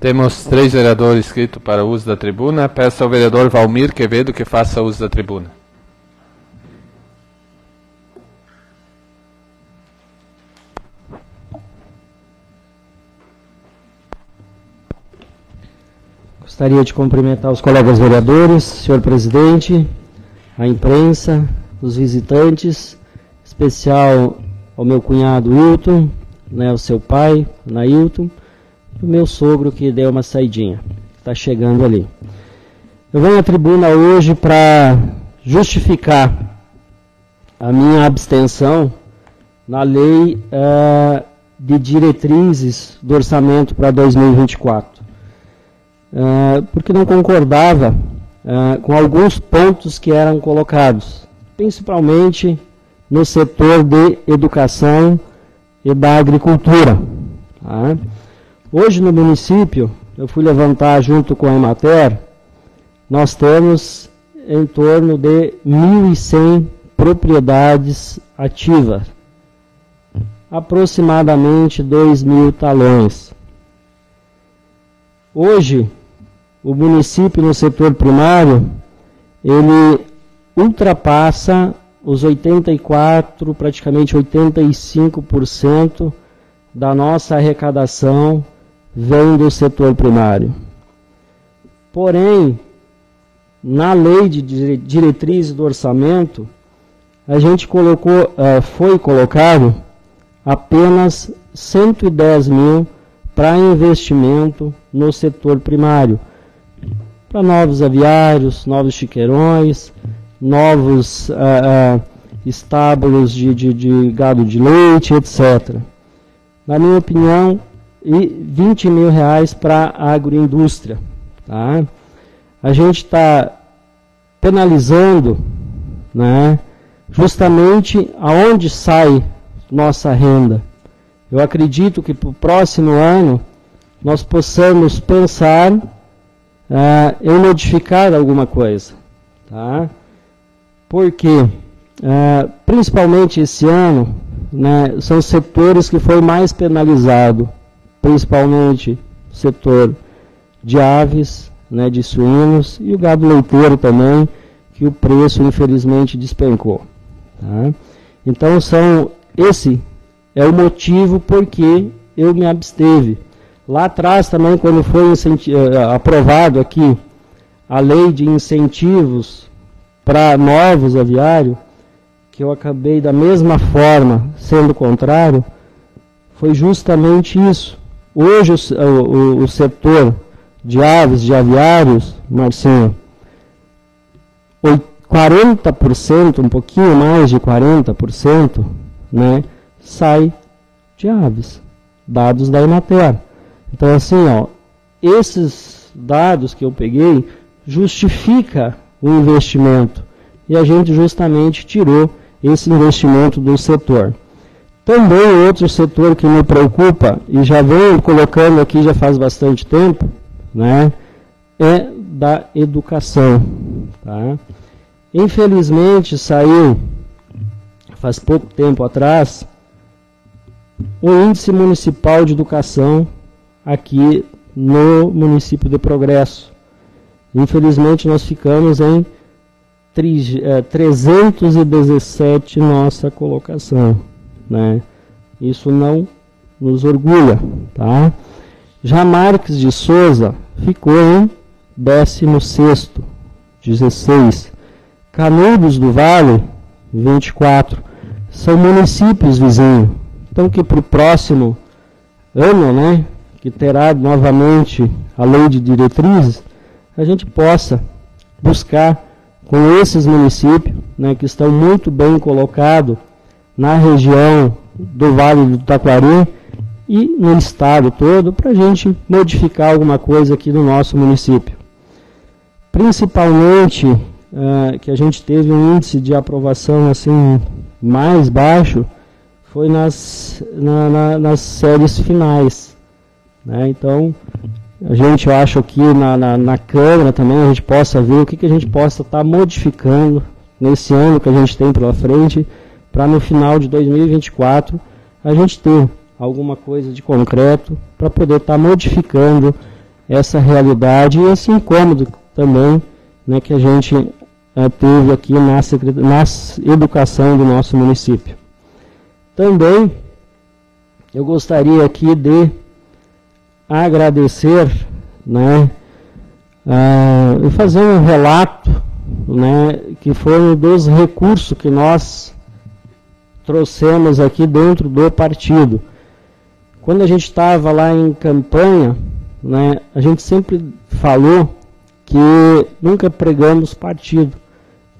Temos três vereadores inscritos para uso da tribuna. Peço ao vereador Valmir Quevedo que faça uso da tribuna. Gostaria de cumprimentar os colegas vereadores, senhor presidente, a imprensa, os visitantes, especial ao meu cunhado Hilton, né, o seu pai, Nailton, o meu sogro que deu uma saidinha, está chegando ali. Eu venho à tribuna hoje para justificar a minha abstenção na lei uh, de diretrizes do orçamento para 2024, uh, porque não concordava uh, com alguns pontos que eram colocados, principalmente no setor de educação e da agricultura. Tá? Hoje no município, eu fui levantar junto com a Emater, nós temos em torno de 1.100 propriedades ativas, aproximadamente 2 mil talões. Hoje, o município no setor primário, ele ultrapassa os 84, praticamente 85% da nossa arrecadação vem do setor primário. Porém, na lei de diretrizes do orçamento, a gente colocou, uh, foi colocado apenas 110 mil para investimento no setor primário, para novos aviários, novos chiqueirões, novos uh, estábulos de, de, de gado de leite, etc. Na minha opinião, e 20 mil reais para a agroindústria. Tá? A gente está penalizando né, justamente aonde sai nossa renda. Eu acredito que para o próximo ano nós possamos pensar uh, em modificar alguma coisa. Tá? Porque, uh, principalmente esse ano, né, são setores que foi mais penalizado principalmente setor de aves, né, de suínos e o gado leiteiro também, que o preço infelizmente despencou. Tá? Então são esse é o motivo porque eu me absteve. Lá atrás também, quando foi eh, aprovado aqui a lei de incentivos para novos aviários, que eu acabei da mesma forma sendo contrário, foi justamente isso. Hoje o, o, o setor de aves, de aviários, Marcinho, 40%, um pouquinho mais de 40%, né, sai de aves, dados da Emater. Então assim, ó, esses dados que eu peguei justifica o investimento e a gente justamente tirou esse investimento do setor. Também outro setor que me preocupa, e já venho colocando aqui já faz bastante tempo, né, é da educação. Tá? Infelizmente saiu, faz pouco tempo atrás, o índice municipal de educação aqui no município de Progresso. Infelizmente nós ficamos em 317 eh, nossa colocação. Né? Isso não nos orgulha. Tá? Já Marques de Souza ficou em 16, 16. Canudos do Vale, 24. São municípios vizinhos. Então que para o próximo ano, né, que terá novamente a lei de diretrizes, a gente possa buscar com esses municípios, né, que estão muito bem colocados na região do Vale do Taquari e no estado todo para a gente modificar alguma coisa aqui no nosso município. Principalmente uh, que a gente teve um índice de aprovação assim mais baixo foi nas, na, na, nas séries finais. Né? Então, a gente, eu acho que na, na, na, Câmara também a gente possa ver o que, que a gente possa estar tá modificando nesse ano que a gente tem pela frente para no final de 2024 a gente ter alguma coisa de concreto para poder estar tá modificando essa realidade e esse incômodo também né, que a gente uh, teve aqui na, na educação do nosso município. Também eu gostaria aqui de agradecer né, uh, e fazer um relato né, que foi um dos recursos que nós trouxemos aqui dentro do partido. Quando a gente estava lá em campanha, né, a gente sempre falou que nunca pregamos partido.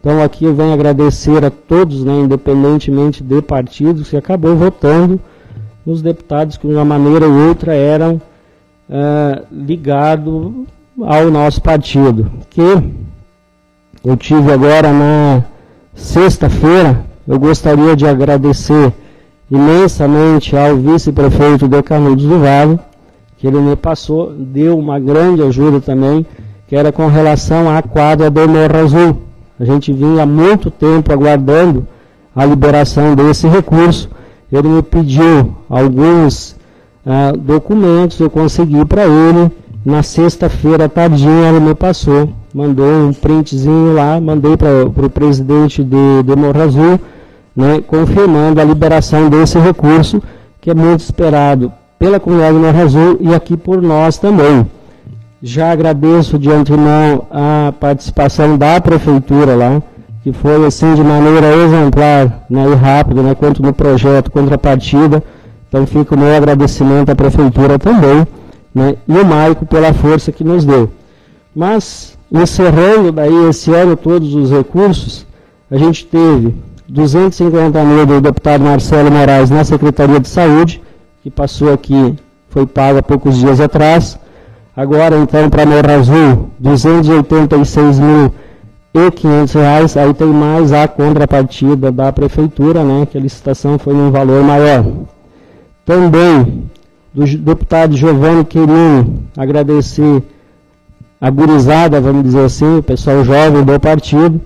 Então aqui eu venho agradecer a todos, né, independentemente de partidos, que acabou votando nos deputados que de uma maneira ou outra eram uh, ligados ao nosso partido. Que eu tive agora na sexta-feira, eu gostaria de agradecer imensamente ao vice-prefeito de Canudos do Vale, que ele me passou, deu uma grande ajuda também, que era com relação à quadra do Morro Azul. A gente vinha há muito tempo aguardando a liberação desse recurso. Ele me pediu alguns uh, documentos, eu consegui para ele. Na sexta-feira, tardinha, ele me passou, mandou um printzinho lá, mandei para o presidente de, de Morro Azul, né, confirmando a liberação desse recurso, que é muito esperado pela comunidade de Morro Azul e aqui por nós também. Já agradeço de antemão a participação da prefeitura lá, que foi assim de maneira exemplar né, e rápida, né, quanto no projeto Contrapartida. Então fica o meu agradecimento à prefeitura também, né, e o Maico pela força que nos deu. Mas, encerrando daí esse ano todos os recursos, a gente teve 250 mil do deputado Marcelo Moraes na Secretaria de Saúde, que passou aqui, foi pago há poucos dias atrás, Agora, então, para Morro Azul, 286 mil e 500 reais. Aí tem mais a contrapartida da prefeitura, né? Que a licitação foi um valor maior. Também, do deputado Giovanni Querini, agradecer a gurizada, vamos dizer assim, o pessoal jovem do partido,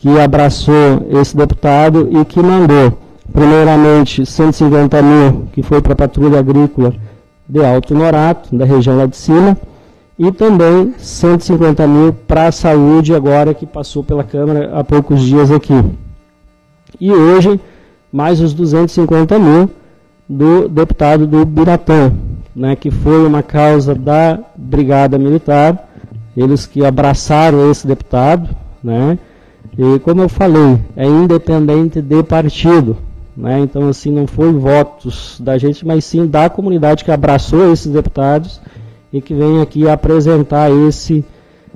que abraçou esse deputado e que mandou, primeiramente, 150 mil, que foi para a patrulha agrícola, de Alto Norato, da região lá de cima, e também 150 mil para a saúde, agora que passou pela Câmara há poucos dias aqui. E hoje, mais os 250 mil do deputado do Biratã, né, que foi uma causa da Brigada Militar, eles que abraçaram esse deputado, né, e como eu falei, é independente de partido, né? Então, assim, não foi votos da gente, mas sim da comunidade que abraçou esses deputados e que vem aqui apresentar esse,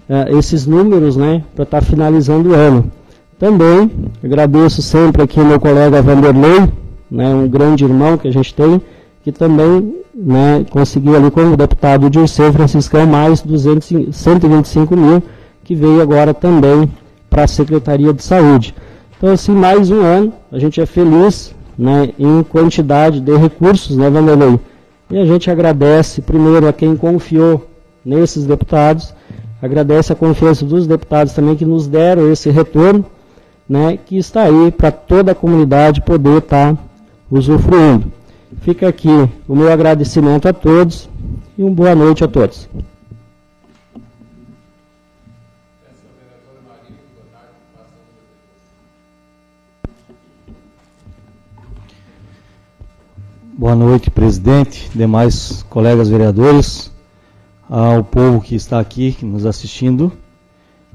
uh, esses números né, para estar tá finalizando o ano. Também agradeço sempre aqui meu colega Vanderlei, né, um grande irmão que a gente tem, que também né, conseguiu ali como deputado Dirceu Franciscão mais 200, 125 mil, que veio agora também para a Secretaria de Saúde. Então, assim, mais um ano, a gente é feliz né, em quantidade de recursos, né, Vanderlei? E a gente agradece, primeiro, a quem confiou nesses deputados, agradece a confiança dos deputados também que nos deram esse retorno, né, que está aí para toda a comunidade poder estar tá usufruindo. Fica aqui o meu agradecimento a todos e uma boa noite a todos. Boa noite, presidente, demais colegas vereadores, ao povo que está aqui nos assistindo,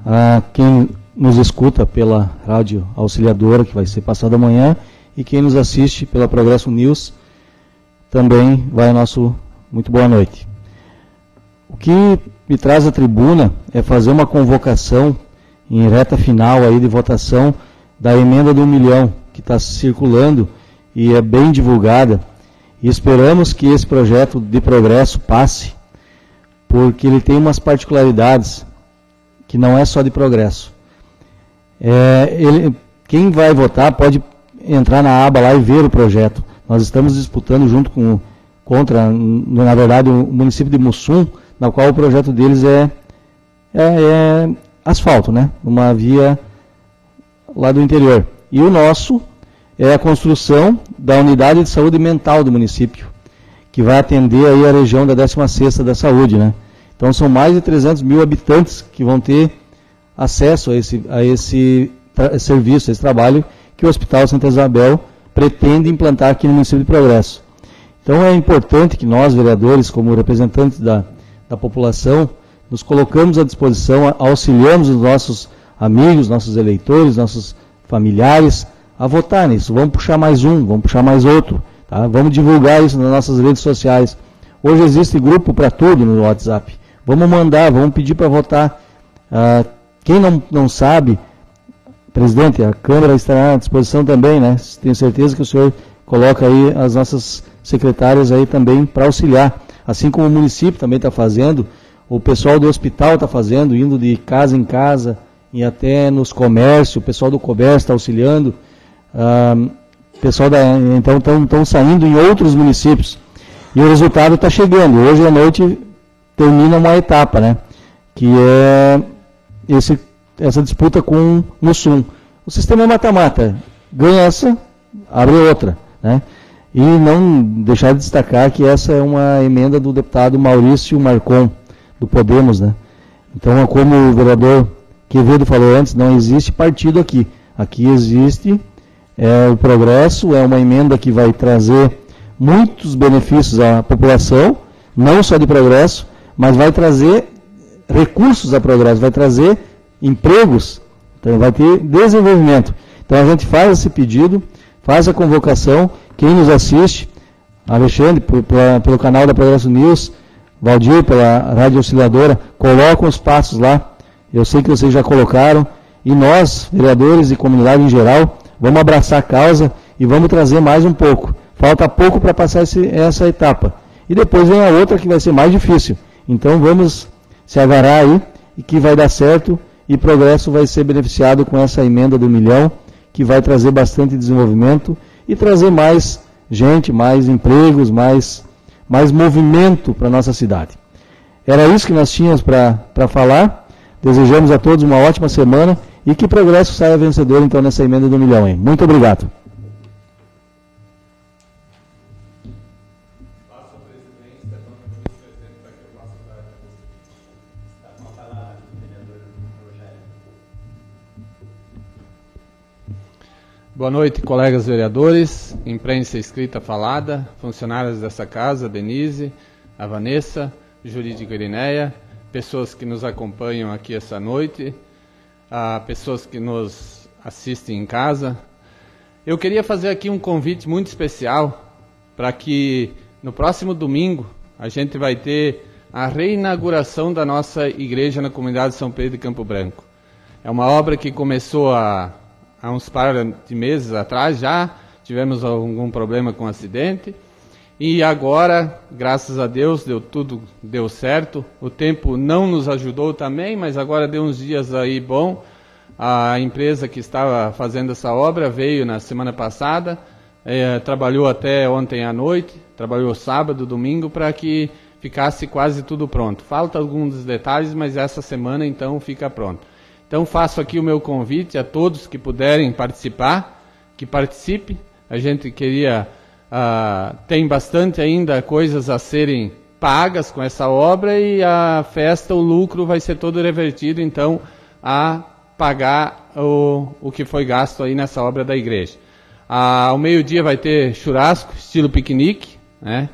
a quem nos escuta pela rádio auxiliadora, que vai ser passada amanhã, e quem nos assiste pela Progresso News, também vai nosso muito boa noite. O que me traz à tribuna é fazer uma convocação em reta final aí de votação da emenda do milhão, que está circulando e é bem divulgada e esperamos que esse projeto de progresso passe, porque ele tem umas particularidades que não é só de progresso. É, ele, quem vai votar pode entrar na aba lá e ver o projeto. Nós estamos disputando junto com contra, na verdade, o município de Mussum, na qual o projeto deles é, é, é asfalto, né? Uma via lá do interior. E o nosso é a construção da unidade de saúde mental do município, que vai atender aí a região da 16ª da saúde, né? Então são mais de 300 mil habitantes que vão ter acesso a esse, a esse serviço, a esse trabalho que o Hospital Santa Isabel pretende implantar aqui no município de Progresso. Então é importante que nós, vereadores, como representantes da, da população, nos colocamos à disposição, auxiliamos os nossos amigos, nossos eleitores, nossos familiares a votar nisso. Vamos puxar mais um, vamos puxar mais outro. Tá? Vamos divulgar isso nas nossas redes sociais. Hoje existe grupo para tudo no WhatsApp. Vamos mandar, vamos pedir para votar. Ah, quem não, não sabe, presidente, a Câmara estará à disposição também, né? Tenho certeza que o senhor coloca aí as nossas secretárias aí também para auxiliar. Assim como o município também está fazendo, o pessoal do hospital está fazendo, indo de casa em casa e até nos comércios, o pessoal do comércio está auxiliando. Pessoal da, então estão saindo em outros municípios. E o resultado está chegando. Hoje à noite termina uma etapa, né? Que é esse, essa disputa com o Mussum. O sistema é mata-mata. Ganha essa, abre outra. Né? E não deixar de destacar que essa é uma emenda do deputado Maurício Marcon, do Podemos. Né? Então, como o vereador Quevedo falou antes, não existe partido aqui. Aqui existe é, o progresso, é uma emenda que vai trazer muitos benefícios à população, não só de progresso, mas vai trazer recursos a progresso, vai trazer empregos, então vai ter desenvolvimento. Então a gente faz esse pedido, faz a convocação, quem nos assiste, Alexandre, por, pelo canal da Progresso News, Valdir, pela Rádio Osciladora, colocam os passos lá. Eu sei que vocês já colocaram. E nós, vereadores e comunidade em geral, vamos abraçar a causa e vamos trazer mais um pouco. Falta pouco para passar esse, essa etapa. E depois vem a outra que vai ser mais difícil. Então vamos se agarrar aí e que vai dar certo e Progresso vai ser beneficiado com essa emenda do milhão, que vai trazer bastante desenvolvimento e trazer mais gente, mais empregos, mais, mais movimento para a nossa cidade. Era isso que nós tínhamos para falar. Desejamos a todos uma ótima semana e que Progresso saia vencedor então nessa emenda do milhão. Hein? Muito obrigado. Boa noite, colegas vereadores, imprensa escrita falada, funcionários dessa casa, Denise, a Vanessa, Jurídico Irineia, pessoas que nos acompanham aqui essa noite, a pessoas que nos assistem em casa. Eu queria fazer aqui um convite muito especial para que no próximo domingo a gente vai ter a reinauguração da nossa igreja na comunidade de São Pedro de Campo Branco. É uma obra que começou a há uns par de meses atrás já tivemos algum problema com acidente. E agora, graças a Deus, deu tudo deu certo. O tempo não nos ajudou também, mas agora deu uns dias aí bom. A empresa que estava fazendo essa obra veio na semana passada, é, trabalhou até ontem à noite, trabalhou sábado, domingo, para que ficasse quase tudo pronto. Falta alguns detalhes, mas essa semana então fica pronto. Então faço aqui o meu convite a todos que puderem participar, que participe. A gente queria uh, tem bastante ainda coisas a serem pagas com essa obra e a festa, o lucro vai ser todo revertido então a pagar o, o que foi gasto aí nessa obra da igreja. Ah, ao meio-dia vai ter churrasco, estilo piquenique, né?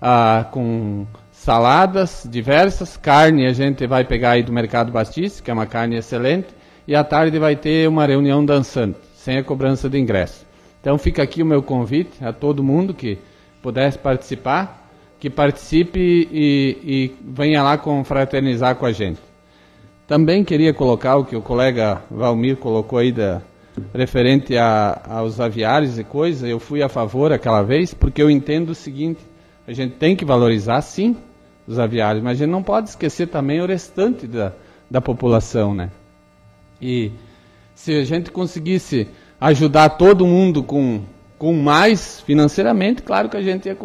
Ah, com saladas diversas, carne a gente vai pegar aí do Mercado Batista, que é uma carne excelente, e à tarde vai ter uma reunião dançante, sem a cobrança de ingresso. Então fica aqui o meu convite a todo mundo que pudesse participar, que participe e, e venha lá confraternizar com a gente. Também queria colocar o que o colega Valmir colocou aí da, referente a, aos aviários e coisas, eu fui a favor aquela vez, porque eu entendo o seguinte, a gente tem que valorizar sim dos aviários, mas a gente não pode esquecer também o restante da, da população, né? E se a gente conseguisse ajudar todo mundo com, com mais financeiramente, claro que a gente ia,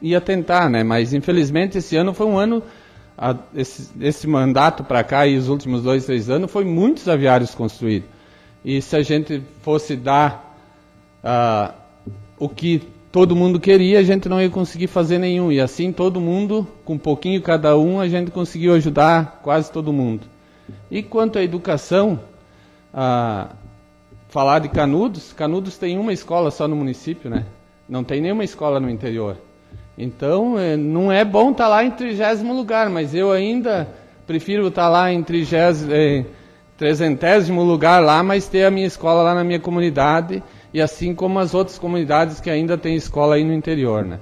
ia tentar, né? Mas infelizmente esse ano foi um ano, a, esse, esse mandato para cá e os últimos dois, três anos, foi muitos aviários construídos. E se a gente fosse dar uh, o que todo mundo queria, a gente não ia conseguir fazer nenhum. E assim todo mundo, com um pouquinho cada um, a gente conseguiu ajudar quase todo mundo. E quanto à educação, a falar de Canudos, Canudos tem uma escola só no município, né? Não tem nenhuma escola no interior. Então, é, não é bom estar tá lá em trigésimo lugar, mas eu ainda prefiro estar tá lá em é, trezentésimo lugar lá, mas ter a minha escola lá na minha comunidade e assim como as outras comunidades que ainda têm escola aí no interior, né?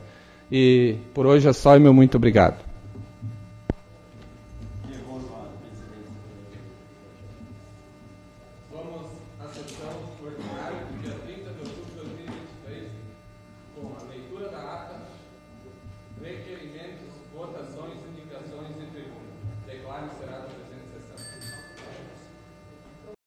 E por hoje é só e meu muito obrigado.